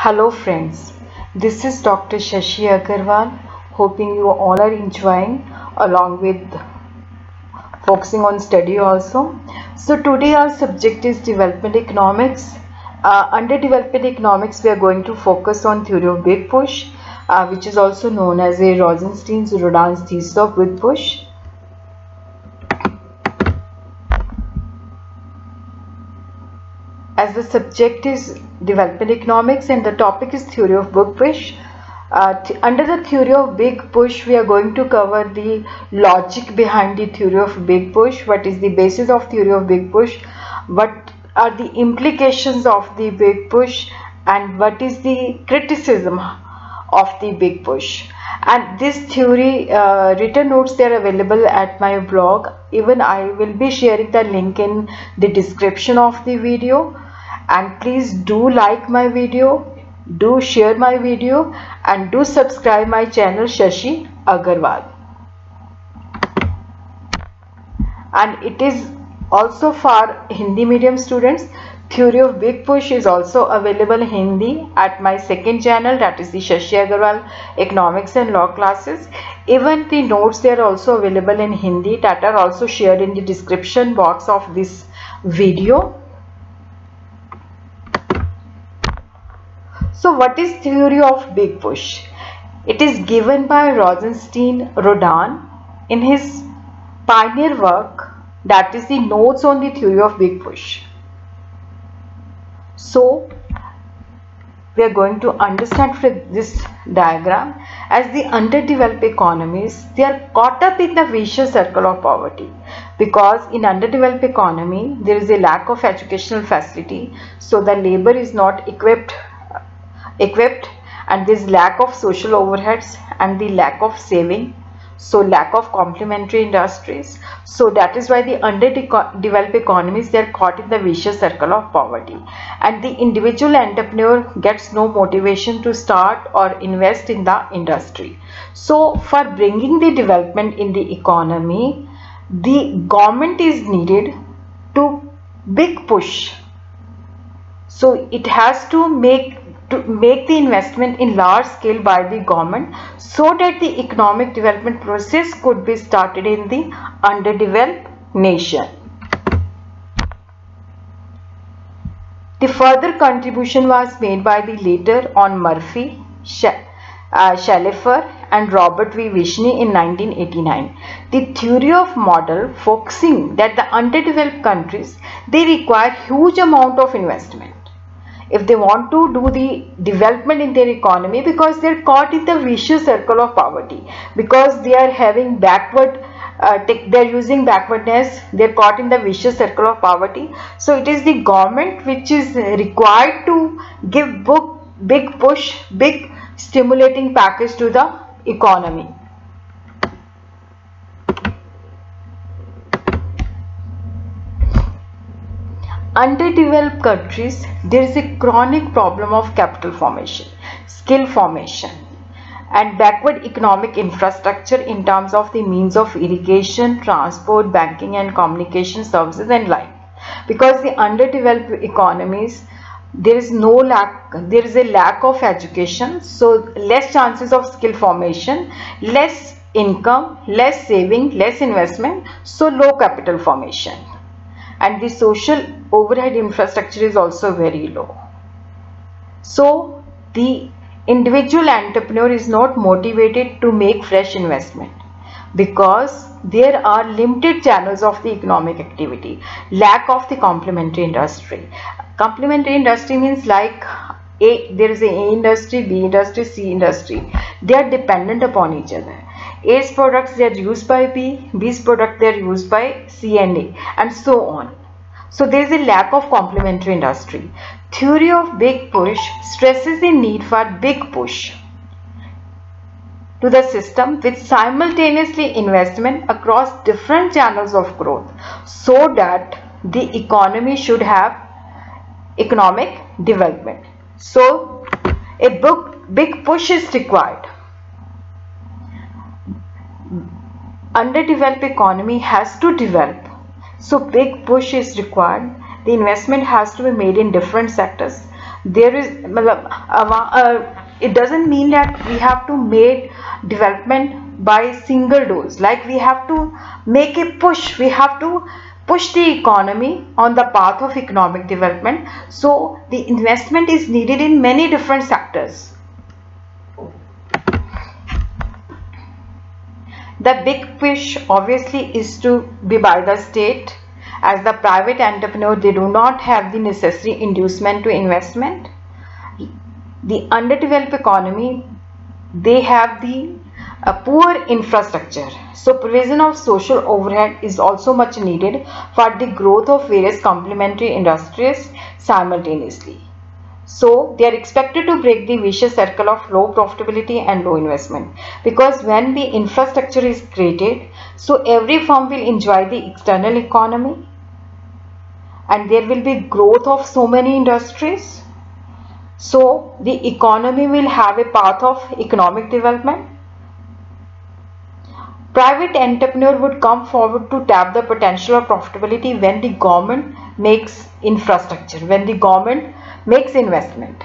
Hello friends, this is Dr. Shashi Aggarwal. Hoping you all are enjoying along with focusing on study also. So today our subject is development economics. Uh, under development economics we are going to focus on theory of big push uh, which is also known as a Rosenstein's-Rodan's thesis of big push. as the subject is development economics and the topic is theory of big push. Uh, under the theory of big push, we are going to cover the logic behind the theory of big push, what is the basis of theory of big push, what are the implications of the big push and what is the criticism of the big push. And this theory uh, written notes they are available at my blog. Even I will be sharing the link in the description of the video and please do like my video do share my video and do subscribe my channel Shashi Aggarwal. And it is also for Hindi medium students. Theory of big push is also available in Hindi at my second channel that is the Shashi Aggarwal economics and law classes. Even the notes they are also available in Hindi that are also shared in the description box of this video So what is theory of big push? It is given by Rosenstein Rodan in his pioneer work that is the notes on the theory of big push. So we are going to understand from this diagram as the underdeveloped economies they are caught up in the vicious circle of poverty because in underdeveloped economy there is a lack of educational facility so the labor is not equipped equipped and this lack of social overheads and the lack of saving so lack of complementary industries. So that is why the underdeveloped economies they are caught in the vicious circle of poverty. And the individual entrepreneur gets no motivation to start or invest in the industry. So for bringing the development in the economy the government is needed to big push. So it has to make to make the investment in large scale by the government so that the economic development process could be started in the underdeveloped nation. The further contribution was made by the later on Murphy, uh, and Robert V. Vishny in 1989. The theory of model focusing that the underdeveloped countries, they require huge amount of investment if they want to do the development in their economy because they're caught in the vicious circle of poverty. Because they are having backward uh, they're using backwardness they're caught in the vicious circle of poverty. So it is the government which is required to give book, big push big stimulating package to the economy underdeveloped countries, there is a chronic problem of capital formation, skill formation and backward economic infrastructure in terms of the means of irrigation, transport, banking and communication services and life. Because the underdeveloped economies, there is no lack, there is a lack of education, so less chances of skill formation, less income, less saving, less investment, so low capital formation and the social overhead infrastructure is also very low. So the individual entrepreneur is not motivated to make fresh investment because there are limited channels of the economic activity, lack of the complementary industry. Complementary industry means like a, there is a industry, B industry, C industry. They are dependent upon each other. A's products they are used by B, B's product they are used by C and A and so on. So there is a lack of complementary industry. Theory of big push stresses the need for big push to the system with simultaneously investment across different channels of growth so that the economy should have economic development. So a big push is required. Underdeveloped economy has to develop so big push is required. The investment has to be made in different sectors. there is uh, it doesn't mean that we have to make development by single dose like we have to make a push we have to push the economy on the path of economic development so the investment is needed in many different sectors the big push obviously is to be by the state as the private entrepreneur they do not have the necessary inducement to investment. The underdeveloped economy they have the uh, poor infrastructure. So provision of social overhead is also much needed for the growth of various complementary industries simultaneously so they are expected to break the vicious circle of low profitability and low investment. Because when the infrastructure is created so every firm will enjoy the external economy. And there will be growth of so many industries. So the economy will have a path of economic development. Private entrepreneur would come forward to tap the potential of profitability when the government makes infrastructure, when the government makes investment.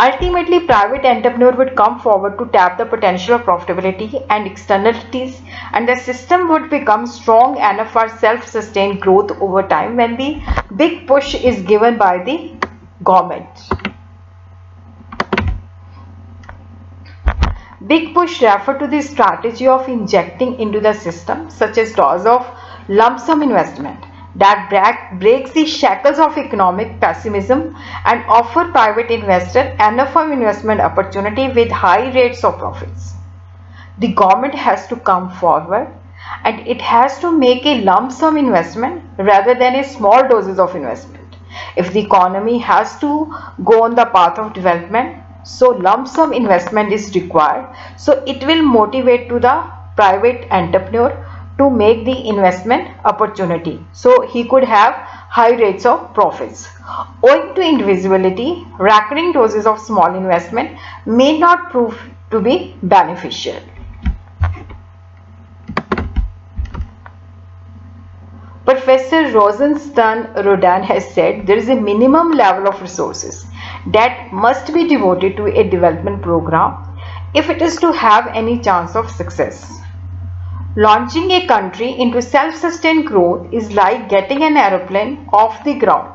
Ultimately, private entrepreneur would come forward to tap the potential of profitability and externalities and the system would become strong enough for self-sustained growth over time when the big push is given by the government. Big push refer to the strategy of injecting into the system such as dose of lump sum investment that breaks the shackles of economic pessimism and offer private investor enough of investment opportunity with high rates of profits. The government has to come forward and it has to make a lump sum investment rather than a small doses of investment. If the economy has to go on the path of development, so lump sum investment is required. So it will motivate to the private entrepreneur to make the investment opportunity. So he could have high rates of profits. Owing to individuality recurring doses of small investment may not prove to be beneficial. Professor Rosenstein Rodan has said there is a minimum level of resources that must be devoted to a development program if it is to have any chance of success. Launching a country into self-sustained growth is like getting an aeroplane off the ground.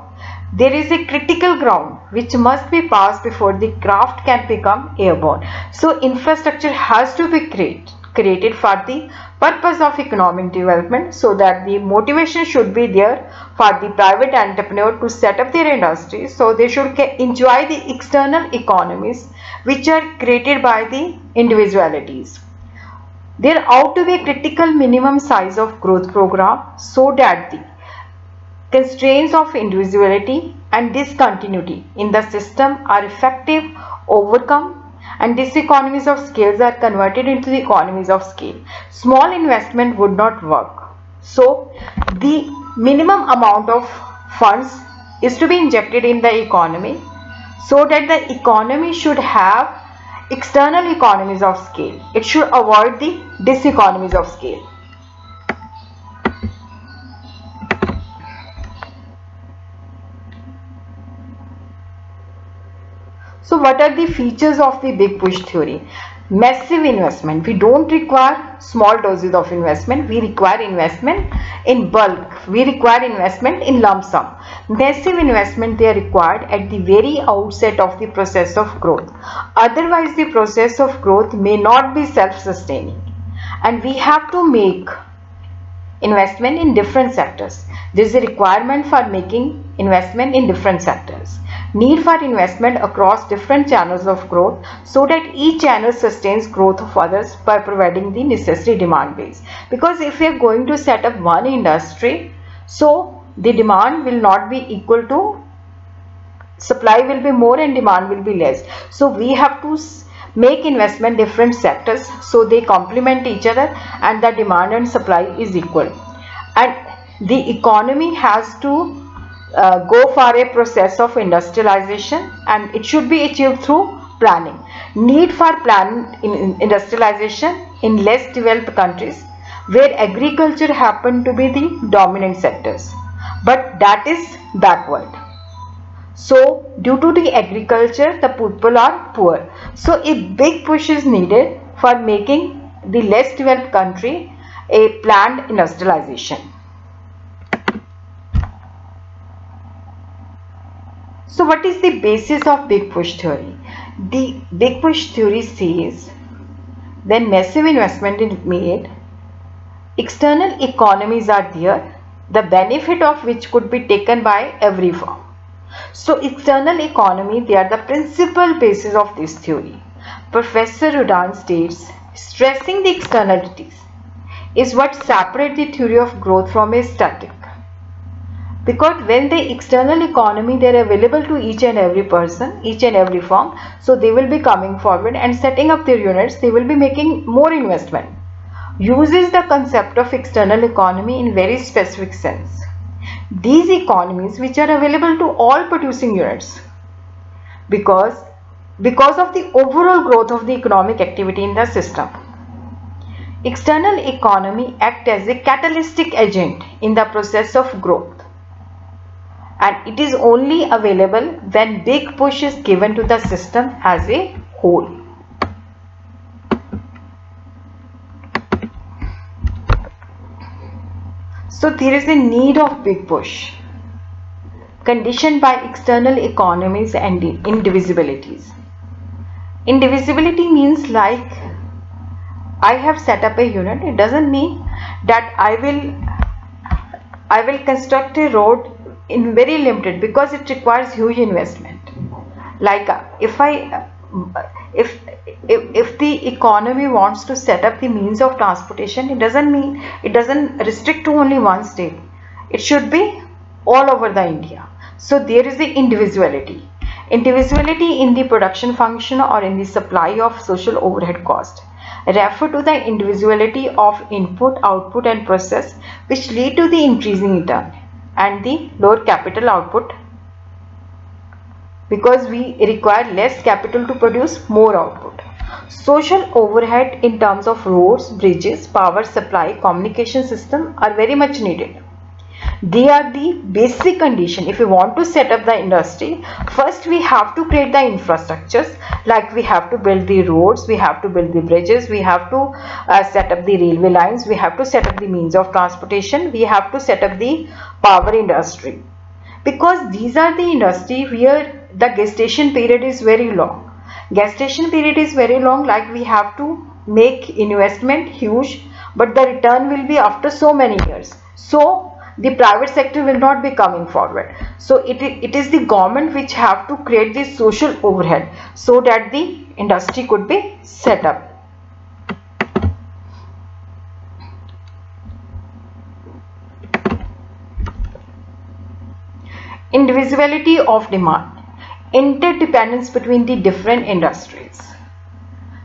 There is a critical ground which must be passed before the craft can become airborne. So infrastructure has to be created created for the purpose of economic development so that the motivation should be there for the private entrepreneur to set up their industry so they should enjoy the external economies which are created by the individualities there ought to be a critical minimum size of growth program so that the constraints of individuality and discontinuity in the system are effective overcome and these economies of scales are converted into the economies of scale. Small investment would not work. So the minimum amount of funds is to be injected in the economy so that the economy should have external economies of scale. It should avoid the diseconomies of scale. So what are the features of the big push theory? Massive investment. We don't require small doses of investment. We require investment in bulk. We require investment in lump sum. Massive investment they are required at the very outset of the process of growth. Otherwise the process of growth may not be self-sustaining. And we have to make investment in different sectors. There is a requirement for making investment in different sectors. Need for investment across different channels of growth so that each channel sustains growth of others by providing the necessary demand base. Because if we are going to set up one industry so the demand will not be equal to supply will be more and demand will be less. So we have to make investment different sectors so they complement each other and the demand and supply is equal and the economy has to uh, go for a process of industrialization and it should be achieved through planning. Need for plan in industrialization in less developed countries where agriculture happened to be the dominant sectors but that is backward. So due to the agriculture the people are poor. So a big push is needed for making the less developed country a planned industrialization. So what is the basis of big push theory? The big push theory says then massive investment is made, external economies are there, the benefit of which could be taken by every firm. So external economy, they are the principal basis of this theory. Professor Rodan states, stressing the externalities is what separates the theory of growth from a static. Because when the external economy they are available to each and every person, each and every firm, so they will be coming forward and setting up their units, they will be making more investment. Uses the concept of external economy in very specific sense. These economies which are available to all producing units. Because because of the overall growth of the economic activity in the system. External economy act as a catalytic agent in the process of growth. And it is only available when big push is given to the system as a whole. So there is a need of big push. Conditioned by external economies and indivisibilities. Indivisibility means like I have set up a unit. It doesn't mean that I will I will construct a road in very limited because it requires huge investment. Like uh, if I uh, if, if if the economy wants to set up the means of transportation it doesn't mean it doesn't restrict to only one state. It should be all over the India. So there is the individuality. Individuality in the production function or in the supply of social overhead cost. Refer to the individuality of input, output and process which lead to the increasing return and the lower capital output. Because we require less capital to produce more output. Social overhead in terms of roads, bridges, power supply, communication system are very much needed. They are the basic condition. If we want to set up the industry first we have to create the infrastructures. Like we have to build the roads we have to build the bridges we have to uh, set up the railway lines we have to set up the means of transportation we have to set up the power industry. Because these are the industry where the gestation period is very long gestation period is very long like we have to make investment huge but the return will be after so many years. So the private sector will not be coming forward. So it, it is the government which have to create this social overhead so that the industry could be set up. Indivisibility of demand interdependence between the different industries.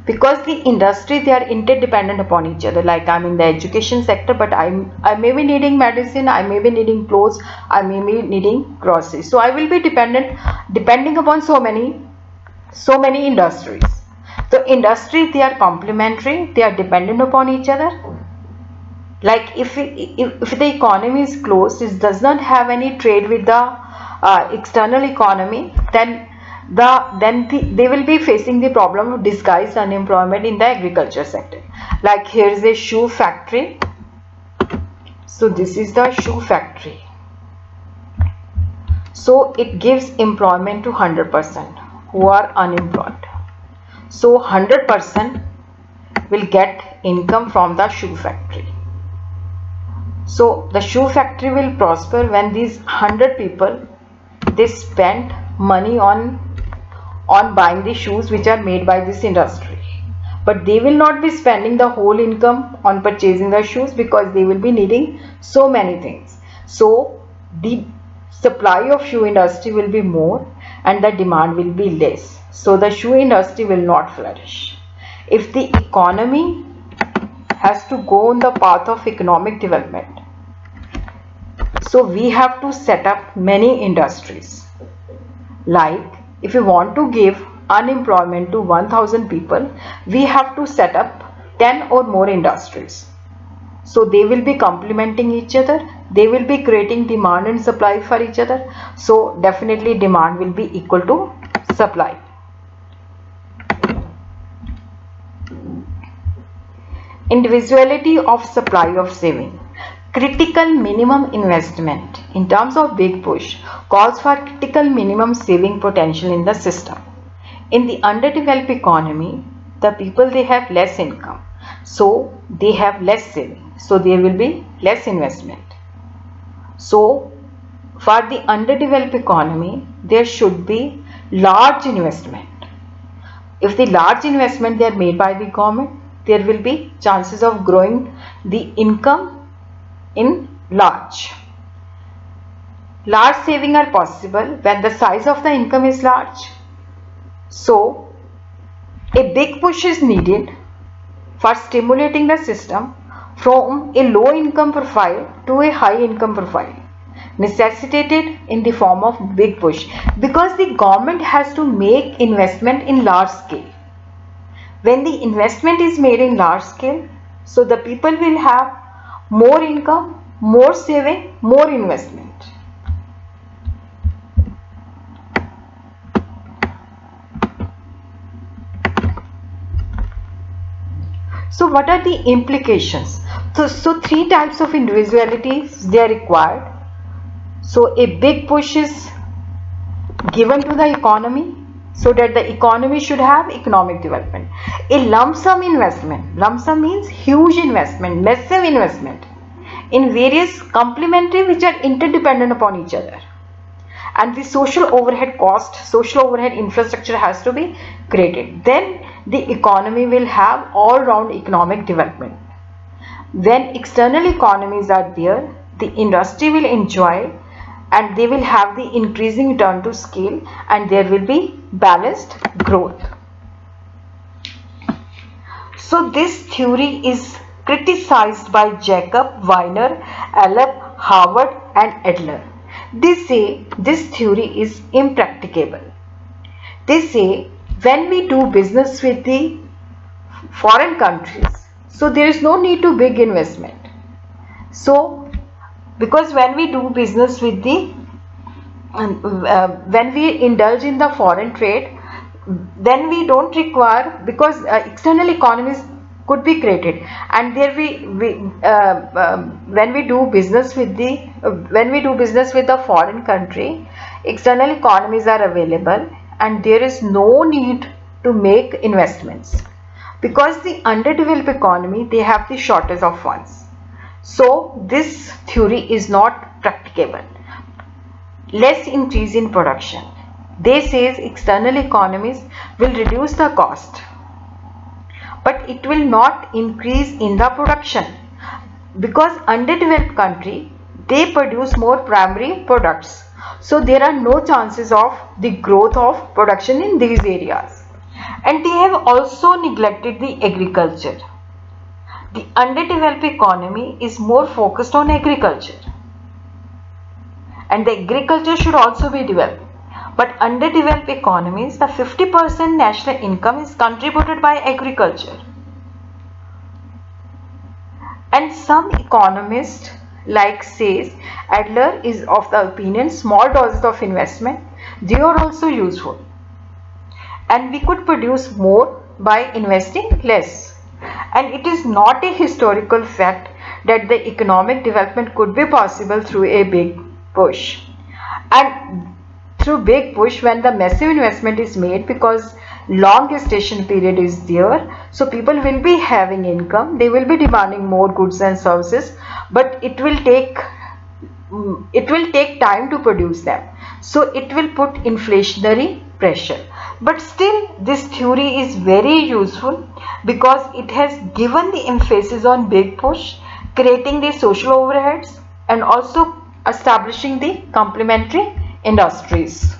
Because the industry they are interdependent upon each other. Like i'm in the education sector but i'm i may be needing medicine i may be needing clothes i may be needing groceries. So i will be dependent depending upon so many so many industries. So industry they are complementary they are dependent upon each other. Like if, if, if the economy is closed it does not have any trade with the uh, external economy then the then the, they will be facing the problem of disguised unemployment in the agriculture sector. Like here is a shoe factory. So this is the shoe factory. So it gives employment to 100% who are unemployed. So 100% will get income from the shoe factory. So the shoe factory will prosper when these 100 people they spend money on on buying the shoes which are made by this industry. But they will not be spending the whole income on purchasing the shoes because they will be needing so many things. So the supply of shoe industry will be more and the demand will be less. So the shoe industry will not flourish. If the economy has to go on the path of economic development so we have to set up many industries. Like if we want to give unemployment to 1000 people we have to set up 10 or more industries. So they will be complementing each other. They will be creating demand and supply for each other. So definitely demand will be equal to supply. Individuality of supply of saving critical minimum investment in terms of big push calls for critical minimum saving potential in the system. In the underdeveloped economy the people they have less income. So they have less saving. So there will be less investment. So for the underdeveloped economy there should be large investment. If the large investment they are made by the government there will be chances of growing the income in large. Large saving are possible when the size of the income is large. So a big push is needed for stimulating the system from a low income profile to a high income profile necessitated in the form of big push because the government has to make investment in large scale. When the investment is made in large scale so the people will have more income more saving more investment So what are the implications? So, so three types of individualities they are required. So a big push is given to the economy so that the economy should have economic development. A lump sum investment, lump sum means huge investment, massive investment in various complementary which are interdependent upon each other and the social overhead cost, social overhead infrastructure has to be created. Then the economy will have all round economic development. When external economies are there, the industry will enjoy and they will have the increasing return to scale and there will be balanced growth. So this theory is criticized by Jacob, Viner, Alep, Howard and Adler. They say this theory is impracticable. They say when we do business with the foreign countries, so there is no need to big investment. So because when we do business with the when we indulge in the foreign trade then we don't require because uh, external economies could be created. And there we, we uh, uh, when we do business with the uh, when we do business with a foreign country external economies are available and there is no need to make investments. Because the underdeveloped economy they have the shortage of funds. So this theory is not practicable less increase in production. They says external economies will reduce the cost but it will not increase in the production. Because underdeveloped country they produce more primary products. So there are no chances of the growth of production in these areas. And they have also neglected the agriculture. The underdeveloped economy is more focused on agriculture and the agriculture should also be developed. But underdeveloped economies, the 50% national income is contributed by agriculture. And some economists like says Adler is of the opinion small doses of investment they are also useful. And we could produce more by investing less. And it is not a historical fact that the economic development could be possible through a big push. And through big push when the massive investment is made because long gestation period is there so people will be having income they will be demanding more goods and services but it will take mm, it will take time to produce them. So it will put inflationary pressure. But still this theory is very useful because it has given the emphasis on big push creating the social overheads and also establishing the complementary industries.